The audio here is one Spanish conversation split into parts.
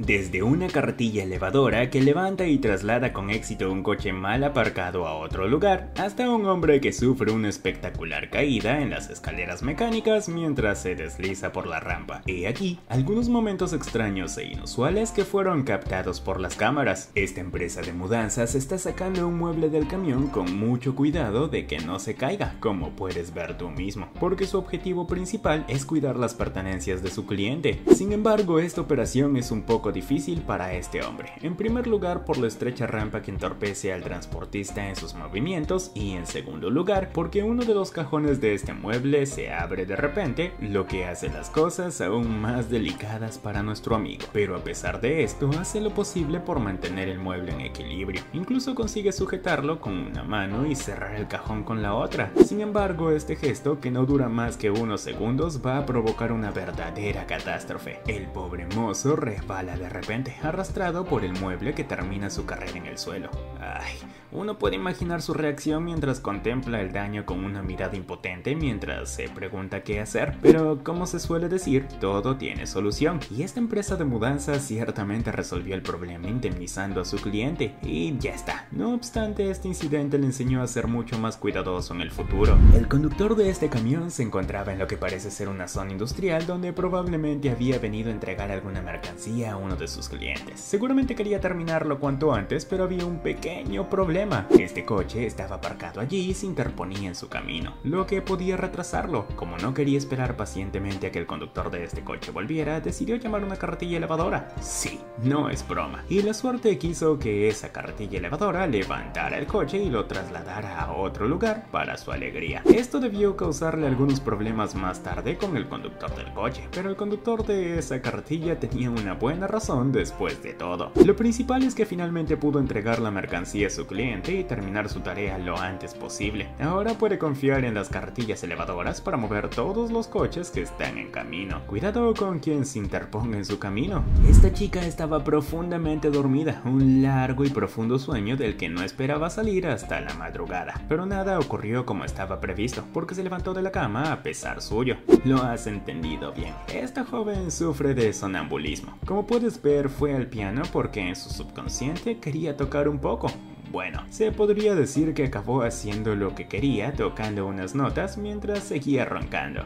Desde una carretilla elevadora que levanta y traslada con éxito un coche mal aparcado a otro lugar, hasta un hombre que sufre una espectacular caída en las escaleras mecánicas mientras se desliza por la rampa. He aquí algunos momentos extraños e inusuales que fueron captados por las cámaras. Esta empresa de mudanzas está sacando un mueble del camión con mucho cuidado de que no se caiga, como puedes ver tú mismo, porque su objetivo principal es cuidar las pertenencias de su cliente. Sin embargo, esta operación es un poco difícil para este hombre. En primer lugar por la estrecha rampa que entorpece al transportista en sus movimientos y en segundo lugar porque uno de los cajones de este mueble se abre de repente, lo que hace las cosas aún más delicadas para nuestro amigo. Pero a pesar de esto, hace lo posible por mantener el mueble en equilibrio. Incluso consigue sujetarlo con una mano y cerrar el cajón con la otra. Sin embargo, este gesto, que no dura más que unos segundos, va a provocar una verdadera catástrofe. El pobre mozo resbala de repente, arrastrado por el mueble que termina su carrera en el suelo. Ay, uno puede imaginar su reacción mientras contempla el daño con una mirada impotente mientras se pregunta qué hacer, pero como se suele decir, todo tiene solución. Y esta empresa de mudanza ciertamente resolvió el problema indemnizando a su cliente y ya está. No obstante, este incidente le enseñó a ser mucho más cuidadoso en el futuro. El conductor de este camión se encontraba en lo que parece ser una zona industrial donde probablemente había venido a entregar alguna mercancía uno de sus clientes. Seguramente quería terminarlo cuanto antes, pero había un pequeño problema. Este coche estaba aparcado allí y se interponía en su camino, lo que podía retrasarlo. Como no quería esperar pacientemente a que el conductor de este coche volviera, decidió llamar una carretilla elevadora. Sí, no es broma. Y la suerte quiso que esa carretilla elevadora levantara el coche y lo trasladara a otro lugar para su alegría. Esto debió causarle algunos problemas más tarde con el conductor del coche, pero el conductor de esa carretilla tenía una buena razón después de todo. Lo principal es que finalmente pudo entregar la mercancía a su cliente y terminar su tarea lo antes posible. Ahora puede confiar en las carretillas elevadoras para mover todos los coches que están en camino. Cuidado con quien se interponga en su camino. Esta chica estaba profundamente dormida, un largo y profundo sueño del que no esperaba salir hasta la madrugada. Pero nada ocurrió como estaba previsto, porque se levantó de la cama a pesar suyo. Lo has entendido bien. Esta joven sufre de sonambulismo. Como puedes fue al piano porque en su subconsciente quería tocar un poco. Bueno, se podría decir que acabó haciendo lo que quería tocando unas notas mientras seguía roncando.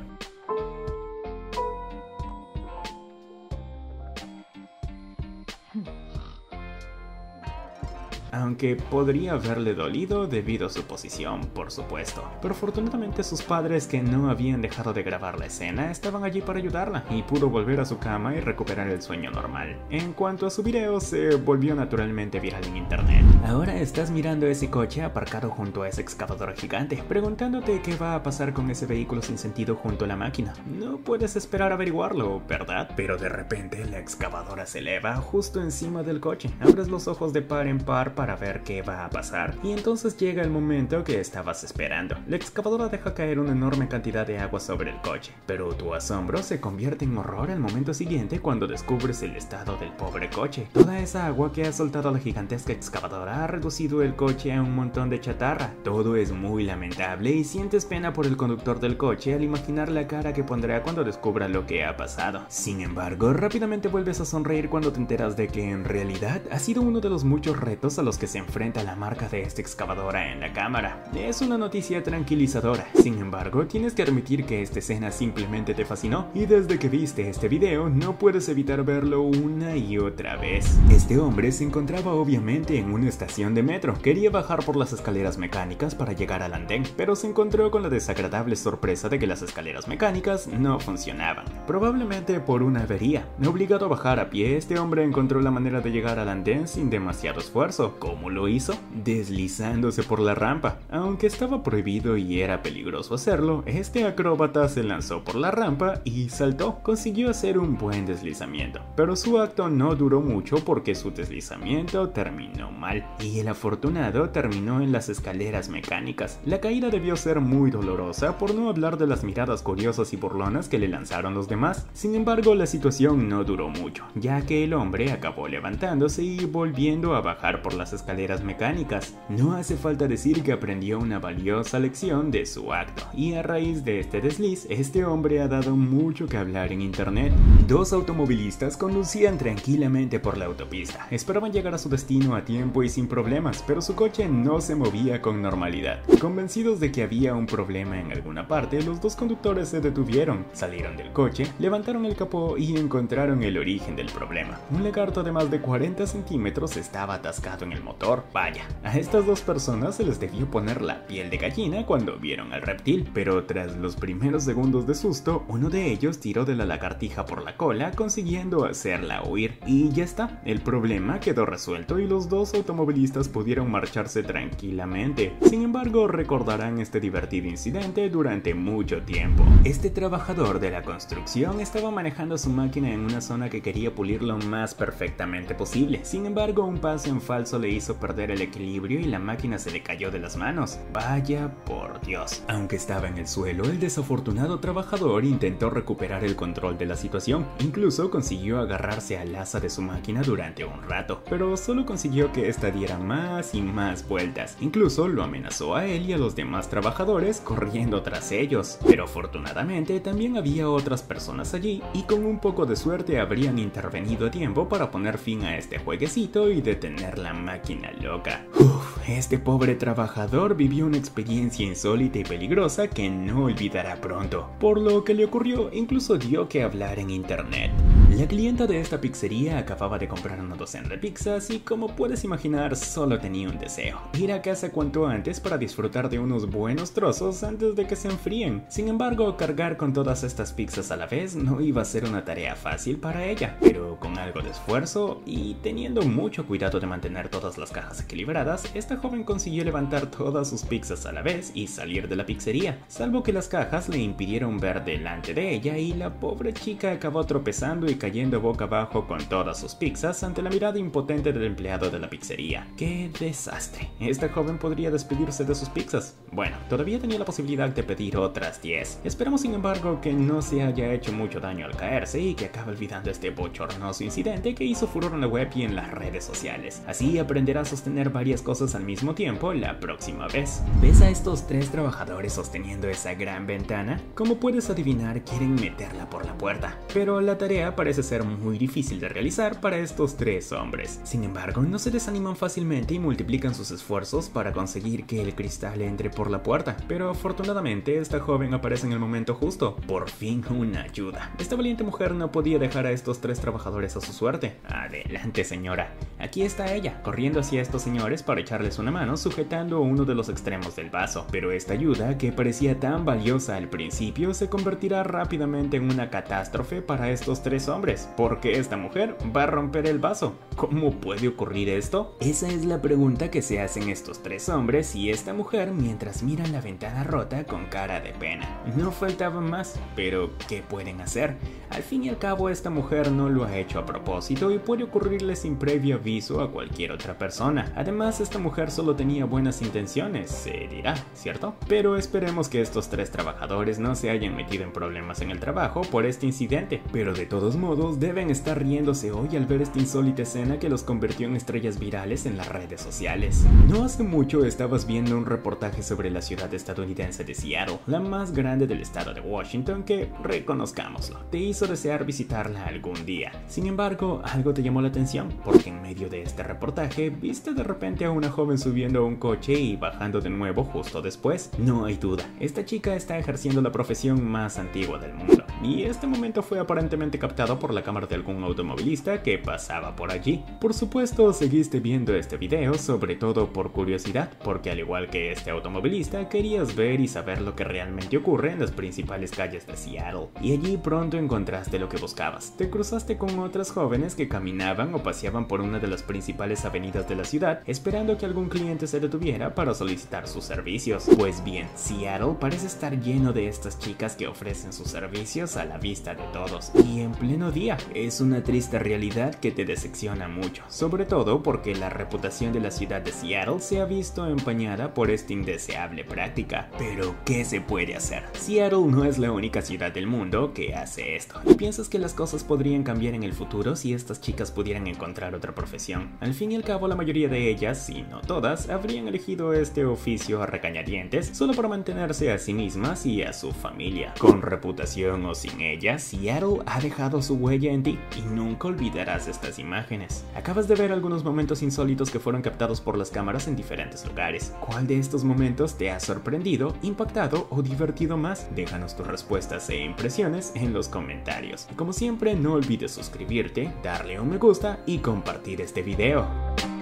Aunque podría haberle dolido debido a su posición, por supuesto. Pero afortunadamente sus padres, que no habían dejado de grabar la escena, estaban allí para ayudarla y pudo volver a su cama y recuperar el sueño normal. En cuanto a su video, se volvió naturalmente viral en internet. Ahora estás mirando ese coche aparcado junto a ese excavador gigante, preguntándote qué va a pasar con ese vehículo sin sentido junto a la máquina. No puedes esperar averiguarlo, ¿verdad? Pero de repente la excavadora se eleva justo encima del coche. Abres los ojos de par en par para ver qué va a pasar. Y entonces llega el momento que estabas esperando. La excavadora deja caer una enorme cantidad de agua sobre el coche, pero tu asombro se convierte en horror al momento siguiente cuando descubres el estado del pobre coche. Toda esa agua que ha soltado la gigantesca excavadora ha reducido el coche a un montón de chatarra. Todo es muy lamentable y sientes pena por el conductor del coche al imaginar la cara que pondrá cuando descubra lo que ha pasado. Sin embargo, rápidamente vuelves a sonreír cuando te enteras de que en realidad ha sido uno de los muchos retos a los que se enfrenta la marca de esta excavadora en la cámara. Es una noticia tranquilizadora, sin embargo tienes que admitir que esta escena simplemente te fascinó y desde que viste este video no puedes evitar verlo una y otra vez. Este hombre se encontraba obviamente en una estación de metro, quería bajar por las escaleras mecánicas para llegar al andén, pero se encontró con la desagradable sorpresa de que las escaleras mecánicas no funcionaban, probablemente por una avería. Obligado a bajar a pie, este hombre encontró la manera de llegar al andén sin demasiado esfuerzo, ¿Cómo lo hizo? Deslizándose por la rampa. Aunque estaba prohibido y era peligroso hacerlo, este acróbata se lanzó por la rampa y saltó. Consiguió hacer un buen deslizamiento, pero su acto no duró mucho porque su deslizamiento terminó mal y el afortunado terminó en las escaleras mecánicas. La caída debió ser muy dolorosa por no hablar de las miradas curiosas y burlonas que le lanzaron los demás. Sin embargo, la situación no duró mucho, ya que el hombre acabó levantándose y volviendo a bajar por las las escaleras mecánicas. No hace falta decir que aprendió una valiosa lección de su acto, y a raíz de este desliz, este hombre ha dado mucho que hablar en internet. Dos automovilistas conducían tranquilamente por la autopista, esperaban llegar a su destino a tiempo y sin problemas, pero su coche no se movía con normalidad. Convencidos de que había un problema en alguna parte, los dos conductores se detuvieron, salieron del coche, levantaron el capó y encontraron el origen del problema. Un lagarto de más de 40 centímetros estaba atascado en el motor. Vaya, a estas dos personas se les debió poner la piel de gallina cuando vieron al reptil, pero tras los primeros segundos de susto, uno de ellos tiró de la lagartija por la cola, consiguiendo hacerla huir. Y ya está, el problema quedó resuelto y los dos automovilistas pudieron marcharse tranquilamente. Sin embargo, recordarán este divertido incidente durante mucho tiempo. Este trabajador de la construcción estaba manejando su máquina en una zona que quería pulir lo más perfectamente posible. Sin embargo, un paso en falso le hizo perder el equilibrio y la máquina se le cayó de las manos. Vaya por Dios. Aunque estaba en el suelo, el desafortunado trabajador intentó recuperar el control de la situación. Incluso consiguió agarrarse al asa de su máquina durante un rato, pero solo consiguió que esta diera más y más vueltas. Incluso lo amenazó a él y a los demás trabajadores corriendo tras ellos. Pero afortunadamente también había otras personas allí y con un poco de suerte habrían intervenido a tiempo para poner fin a este jueguecito y detener la máquina loca. Uf, este pobre trabajador vivió una experiencia insólita y peligrosa que no olvidará pronto. Por lo que le ocurrió, incluso dio que hablar en internet. La clienta de esta pizzería acababa de comprar una docena de pizzas y como puedes imaginar solo tenía un deseo, ir a casa cuanto antes para disfrutar de unos buenos trozos antes de que se enfríen. Sin embargo, cargar con todas estas pizzas a la vez no iba a ser una tarea fácil para ella, pero con algo de esfuerzo y teniendo mucho cuidado de mantener todas las cajas equilibradas, esta joven consiguió levantar todas sus pizzas a la vez y salir de la pizzería, salvo que las cajas le impidieron ver delante de ella y la pobre chica acabó tropezando y cayendo boca abajo con todas sus pizzas ante la mirada impotente del empleado de la pizzería. ¡Qué desastre! Esta joven podría despedirse de sus pizzas. Bueno, todavía tenía la posibilidad de pedir otras 10. Esperamos sin embargo que no se haya hecho mucho daño al caerse y que acabe olvidando este bochornoso incidente que hizo furor en la web y en las redes sociales. Así aprenderá a sostener varias cosas al mismo tiempo la próxima vez. ¿Ves a estos tres trabajadores sosteniendo esa gran ventana? Como puedes adivinar, quieren meterla por la puerta. Pero la tarea parece ser muy difícil de realizar para estos tres hombres. Sin embargo, no se desaniman fácilmente y multiplican sus esfuerzos para conseguir que el cristal entre por la puerta. Pero afortunadamente, esta joven aparece en el momento justo. Por fin una ayuda. Esta valiente mujer no podía dejar a estos tres trabajadores a su suerte. Adelante, señora. Aquí está ella, corriendo hacia estos señores para echarles una mano, sujetando uno de los extremos del vaso. Pero esta ayuda, que parecía tan valiosa al principio, se convertirá rápidamente en una catástrofe para estos tres hombres, porque esta mujer va a romper el vaso. ¿Cómo puede ocurrir esto? Esa es la pregunta que se hacen estos tres hombres y esta mujer mientras miran la ventana rota con cara de pena. No faltaba más, pero ¿qué pueden hacer? Al fin y al cabo esta mujer no lo ha hecho a propósito y puede ocurrirle sin previo aviso a cualquier otra persona. Además esta mujer solo tenía buenas intenciones, se dirá, ¿cierto? Pero esperemos que estos tres trabajadores no se hayan metido en problemas en el trabajo por este incidente, pero de todos modos deben estar riéndose hoy al ver esta insólita escena que los convirtió en estrellas virales en las redes sociales. No hace mucho estabas viendo un reportaje sobre la ciudad estadounidense de Seattle, la más grande del estado de Washington que, reconozcámoslo, te hizo desear visitarla algún día. Sin embargo, algo te llamó la atención, porque en medio de este reportaje viste de repente a una joven subiendo a un coche y bajando de nuevo justo después. No hay duda, esta chica está ejerciendo la profesión más antigua del mundo, y este momento fue aparentemente captado por la cámara de algún automovilista que pasaba por allí. Por supuesto, seguiste viendo este video, sobre todo por curiosidad, porque al igual que este automovilista, querías ver y saber lo que realmente ocurre en las principales calles de Seattle. Y allí pronto encontraste lo que buscabas. Te cruzaste con otras jóvenes que caminaban o paseaban por una de las principales avenidas de la ciudad, esperando que algún cliente se detuviera para solicitar sus servicios. Pues bien, Seattle parece estar lleno de estas chicas que ofrecen sus servicios a la vista de todos y en pleno día. Es una triste realidad que te decepciona mucho, sobre todo porque la reputación de la ciudad de Seattle se ha visto empañada por esta indeseable práctica. Pero, ¿qué se puede hacer? Seattle no es la única ciudad del mundo que hace esto. ¿Y piensas que las cosas podrían cambiar en el futuro si estas chicas pudieran encontrar otra profesión? Al fin y al cabo, la mayoría de ellas, si no todas, habrían elegido este oficio a recañadientes solo para mantenerse a sí mismas y a su familia. Con reputación o sin ella, Seattle ha dejado huella en ti y nunca olvidarás estas imágenes. Acabas de ver algunos momentos insólitos que fueron captados por las cámaras en diferentes lugares. ¿Cuál de estos momentos te ha sorprendido, impactado o divertido más? Déjanos tus respuestas e impresiones en los comentarios. Y como siempre, no olvides suscribirte, darle un me gusta y compartir este video.